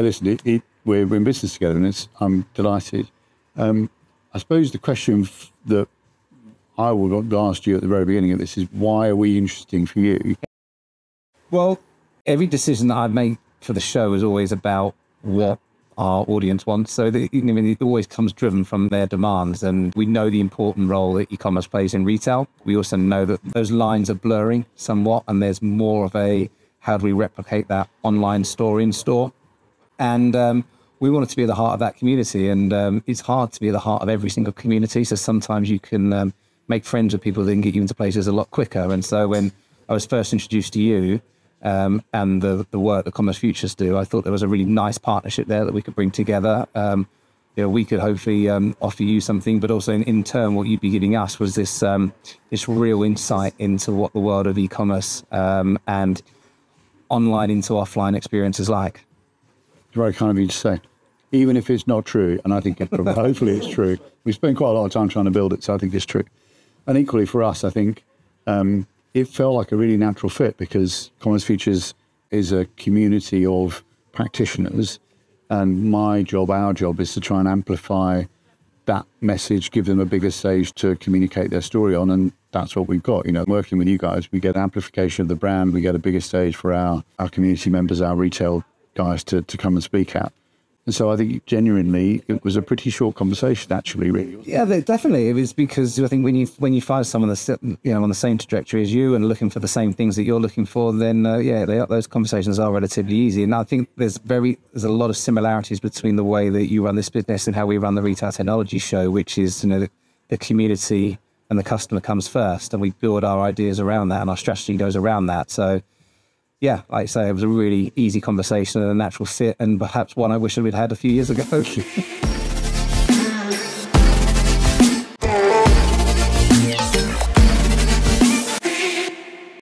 Listen, it, it, we're, we're in business together, and it's, I'm delighted. Um, I suppose the question that I would asked you at the very beginning of this is why are we interesting for you? Well, every decision that I've made for the show is always about what our audience wants. So the, you know, it always comes driven from their demands. And we know the important role that e-commerce plays in retail. We also know that those lines are blurring somewhat, and there's more of a how do we replicate that online store in store? And um, we want it to be at the heart of that community. And um, it's hard to be the heart of every single community. So sometimes you can um, make friends with people that can get you into places a lot quicker. And so when I was first introduced to you, um, and the, the work that Commerce Futures do. I thought there was a really nice partnership there that we could bring together. Um, you know, we could hopefully um, offer you something, but also in, in turn, what you'd be giving us was this um, this real insight into what the world of e-commerce and online into offline experience is like. Very kind of you to say. Even if it's not true, and I think it, hopefully it's true. We spent quite a lot of time trying to build it, so I think it's true. And equally for us, I think um, it felt like a really natural fit because Commerce Futures is a community of practitioners, and my job, our job, is to try and amplify that message, give them a bigger stage to communicate their story on, and that's what we've got. You know, working with you guys, we get amplification of the brand, we get a bigger stage for our our community members, our retail guys to to come and speak at. And so I think genuinely it was a pretty short conversation, actually. Really, yeah, definitely. It was because I think when you when you find someone that's you know on the same trajectory as you and looking for the same things that you're looking for, then uh, yeah, those conversations are relatively easy. And I think there's very there's a lot of similarities between the way that you run this business and how we run the retail technology show, which is you know the, the community and the customer comes first, and we build our ideas around that, and our strategy goes around that. So yeah, like I say, it was a really easy conversation and a natural fit, and perhaps one I wish we'd had a few years ago.